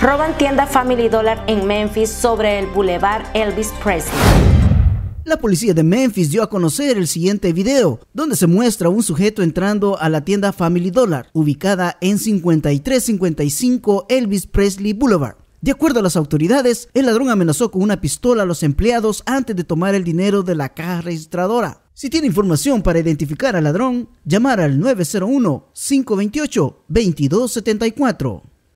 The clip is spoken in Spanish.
Roban tienda Family Dollar en Memphis sobre el Boulevard Elvis Presley. La policía de Memphis dio a conocer el siguiente video, donde se muestra un sujeto entrando a la tienda Family Dollar, ubicada en 5355 Elvis Presley Boulevard. De acuerdo a las autoridades, el ladrón amenazó con una pistola a los empleados antes de tomar el dinero de la caja registradora. Si tiene información para identificar al ladrón, llamar al 901-528-2274.